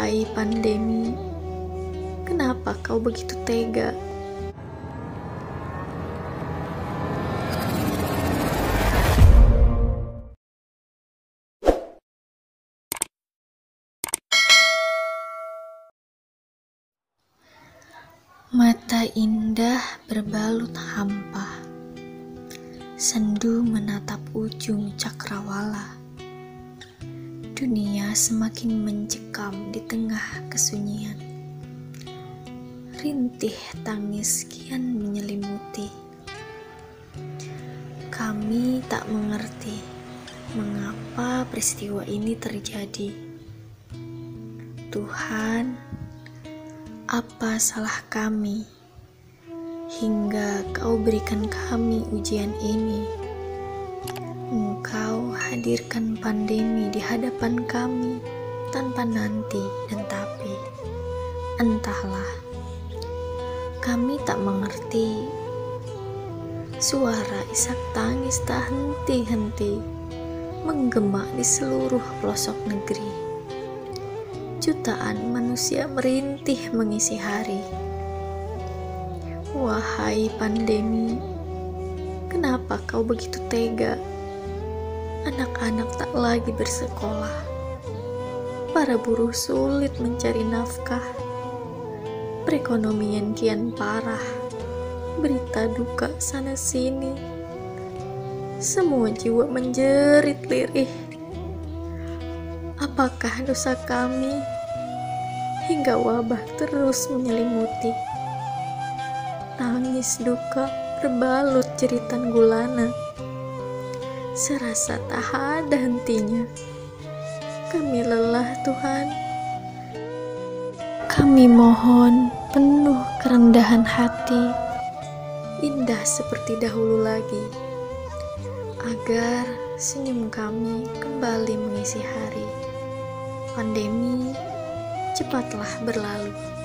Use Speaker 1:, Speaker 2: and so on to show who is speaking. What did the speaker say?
Speaker 1: Wahai pandemi, kenapa kau begitu tega? Mata indah berbalut hampa, sendu menatap ujung cakrawala. Dunia semakin mencekam di kesunyian. Rintih tangis kian menyelimuti. Kami tak mengerti mengapa peristiwa ini terjadi. Tuhan, apa salah kami hingga Kau berikan kami ujian ini? Engkau hadirkan pandemi di hadapan kami tanpa nanti dan tapi. Entahlah, kami tak mengerti. Suara isak tangis tak henti-henti menggema di seluruh pelosok negeri. Jutaan manusia merintih mengisi hari. Wahai pandemi, kenapa kau begitu tega? Anak-anak tak lagi bersekolah. Para buruh sulit mencari nafkah. Perekonomian kian parah. Berita duka sana-sini. Semua jiwa menjerit lirih. Apakah dosa kami hingga wabah terus menyelimuti? Tangis duka berbalut jeritan gulana serasa tak ada hentinya. Kami lelah Tuhan. Kami mohon penuh kerendahan hati, indah seperti dahulu lagi, agar senyum kami kembali mengisi hari. Pandemi cepatlah berlalu.